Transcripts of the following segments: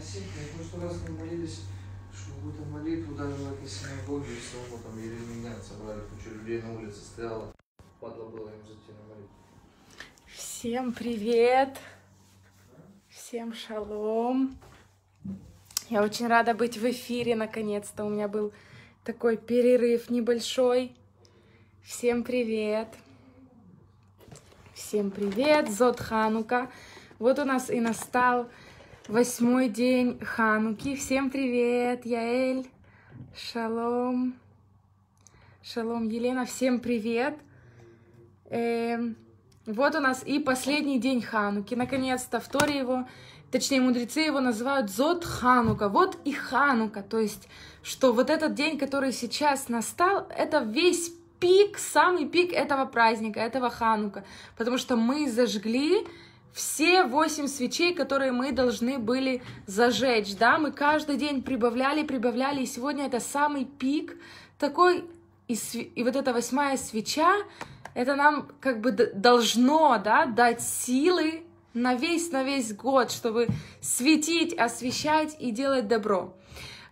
Насильно. В прошлый раз мы молились, что какую-то молитву даже в этой синагоге, и самому там еле меня собрали, куча людей на улице стояла. Падла было им зайти на молитву. Всем привет! Всем шалом! Я очень рада быть в эфире наконец-то. У меня был такой перерыв небольшой. Всем привет! Всем привет! Зод Ханука. Вот у нас и настал восьмой день Хануки. Всем привет! Яэль, шалом. Шалом, Елена, всем привет! Эм, вот у нас и последний день Хануки. Наконец-то в его, точнее, мудрецы его называют Зод Ханука. Вот и Ханука. То есть, что вот этот день, который сейчас настал, это весь пик, самый пик этого праздника, этого Ханука. Потому что мы зажгли все восемь свечей, которые мы должны были зажечь, да, мы каждый день прибавляли, прибавляли, и сегодня это самый пик такой, и, св- и вот эта восьмая свеча, это нам как бы должно, да, дать силы на весь, на весь год, чтобы светить, освещать и делать добро.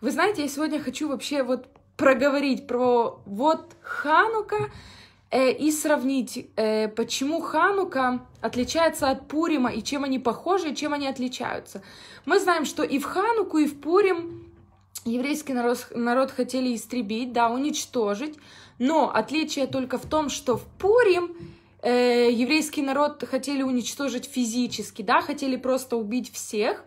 Вы знаете, я сегодня хочу вообще вот проговорить про вот Ханука, и сравнить, э, почему Ханука отличается от Пурима, и чем они похожи, и чем они отличаются. Мы знаем, что и в Хануку, и в Пурим еврейский народ, народ хотели истребить, да, уничтожить, но отличие только в том, что в Пурим э, еврейский народ хотели уничтожить физически, да, хотели просто убить всех,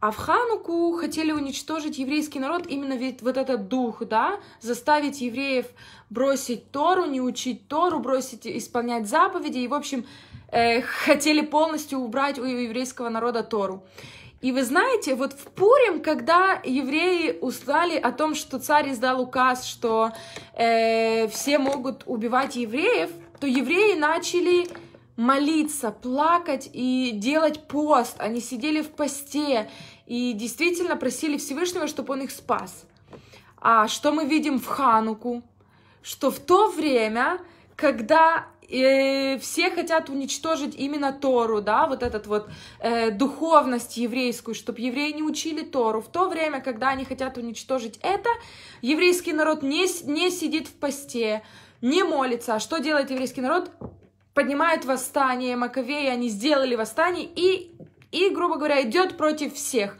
а в Хануку хотели уничтожить еврейский народ именно ведь вот этот дух, да, заставить евреев бросить Тору, не учить Тору, бросить исполнять заповеди, и, в общем, э, хотели полностью убрать у еврейского народа Тору. И вы знаете, вот в Пурим, когда евреи узнали о том, что царь издал указ, что э, все могут убивать евреев, то евреи начали молиться, плакать и делать пост. Они сидели в посте и действительно просили Всевышнего, чтобы он их спас. А что мы видим в Хануку? Что в то время, когда э, все хотят уничтожить именно Тору, да, вот этот вот э, духовность еврейскую, чтобы евреи не учили Тору. В то время, когда они хотят уничтожить это, еврейский народ не, не сидит в посте, не молится. А что делает еврейский народ? Поднимает восстание, Маковеи, они сделали восстание и, и, грубо говоря, идет против всех.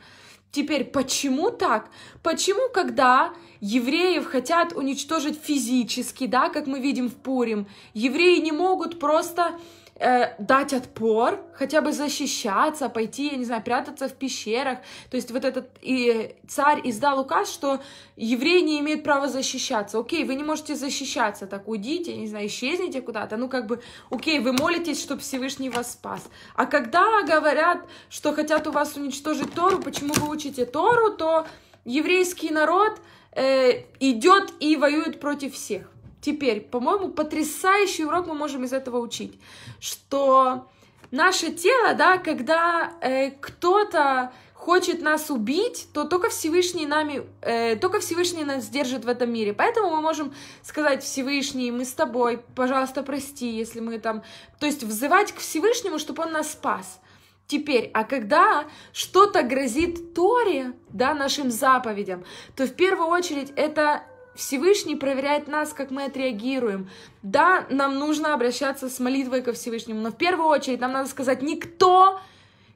Теперь, почему так? Почему, когда евреев хотят уничтожить физически, да, как мы видим в Пурим, евреи не могут просто э, дать отпор, хотя бы защищаться, пойти, я не знаю, прятаться в пещерах. То есть вот этот и царь издал указ, что евреи не имеют права защищаться. Окей, вы не можете защищаться, так уйдите, я не знаю, исчезните куда-то. Ну как бы, окей, вы молитесь, чтобы Всевышний вас спас. А когда говорят, что хотят у вас уничтожить Тору, почему вы учите Тору, то еврейский народ э, идет и воюет против всех. Теперь, по-моему, потрясающий урок мы можем из этого учить, что наше тело, да, когда э, кто-то хочет нас убить, то только Всевышний нами, э, только Всевышний нас держит в этом мире. Поэтому мы можем сказать Всевышний, мы с тобой, пожалуйста, прости, если мы там, то есть взывать к Всевышнему, чтобы он нас спас. Теперь, а когда что-то грозит Торе, да, нашим заповедям, то в первую очередь это Всевышний проверяет нас, как мы отреагируем. Да, нам нужно обращаться с молитвой ко Всевышнему, но в первую очередь нам надо сказать, никто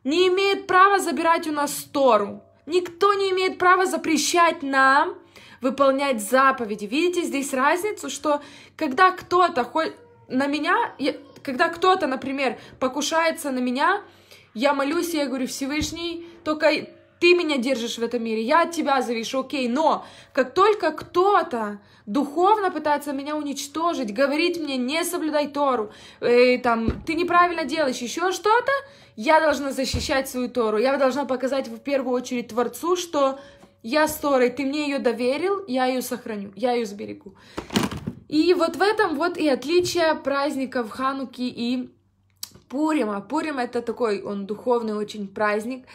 не имеет права забирать у нас Тору. Никто не имеет права запрещать нам выполнять заповеди. Видите здесь разницу, что когда кто-то хоть на меня, когда кто-то, например, покушается на меня, я молюсь, я говорю, Всевышний, только ты меня держишь в этом мире, я от тебя завишу, окей, но как только кто-то духовно пытается меня уничтожить, говорит мне, не соблюдай Тору, э, там, ты неправильно делаешь, еще что-то, я должна защищать свою Тору, я должна показать в первую очередь Творцу, что я с Торой, ты мне ее доверил, я ее сохраню, я ее сберегу. И вот в этом вот и отличие праздников Хануки и Пурима. Пурим это такой, он духовный очень праздник.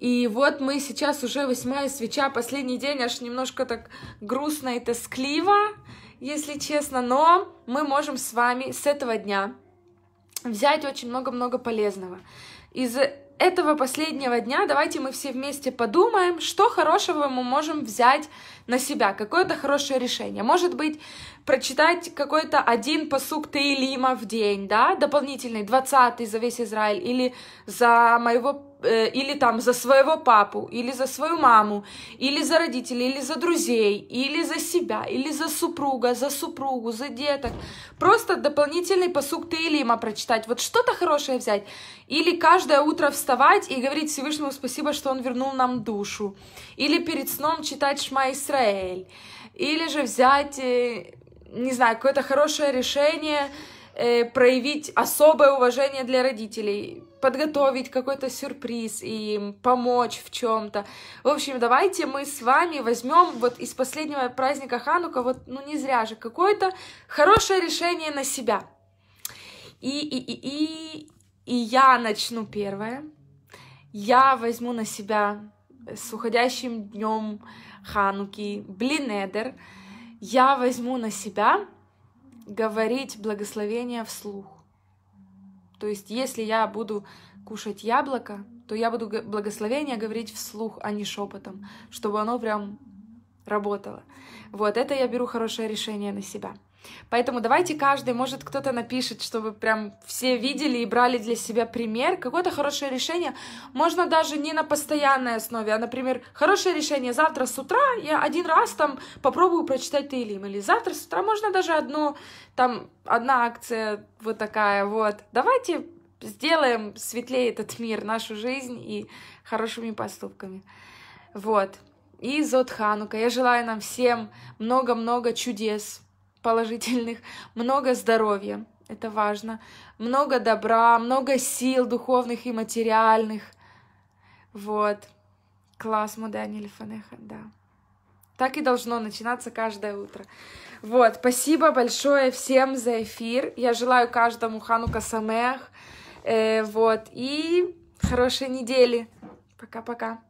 И вот мы сейчас уже восьмая свеча, последний день, аж немножко так грустно и тоскливо, если честно, но мы можем с вами с этого дня взять очень много-много полезного. Из этого последнего дня давайте мы все вместе подумаем, что хорошего мы можем взять на себя, какое-то хорошее решение. Может быть, прочитать какой-то один посук Тейлима в день, да, дополнительный, двадцатый за весь Израиль, или за моего э, или там за своего папу, или за свою маму, или за родителей, или за друзей, или за себя, или за супруга, за супругу, за деток. Просто дополнительный посук Тейлима прочитать, вот что-то хорошее взять. Или каждое утро вставать и говорить Всевышнему спасибо, что он вернул нам душу. Или перед сном читать Шма Исраэль. Или же взять э, не знаю, какое-то хорошее решение, э, проявить особое уважение для родителей, подготовить какой-то сюрприз и помочь в чем-то. В общем, давайте мы с вами возьмем вот из последнего праздника Ханука, вот, ну не зря же, какое-то хорошее решение на себя. И, и, и, и, и я начну первое. Я возьму на себя с уходящим днем Хануки блинедер, я возьму на себя говорить благословение вслух. То есть, если я буду кушать яблоко, то я буду благословение говорить вслух, а не шепотом, чтобы оно прям работало. Вот это я беру хорошее решение на себя. Поэтому давайте каждый, может кто-то напишет, чтобы прям все видели и брали для себя пример, какое-то хорошее решение. Можно даже не на постоянной основе, а, например, хорошее решение завтра с утра я один раз там попробую прочитать Таилим. Или завтра с утра можно даже одно, там, одна акция вот такая вот. Давайте сделаем светлее этот мир, нашу жизнь и хорошими поступками. Вот. И Зод Ханука. Я желаю нам всем много-много чудес, положительных, много здоровья, это важно, много добра, много сил духовных и материальных. Вот. Класс, Мудани Лифанеха, да. Так и должно начинаться каждое утро. Вот, спасибо большое всем за эфир. Я желаю каждому Ханука Самех. Э, вот, и хорошей недели. Пока-пока.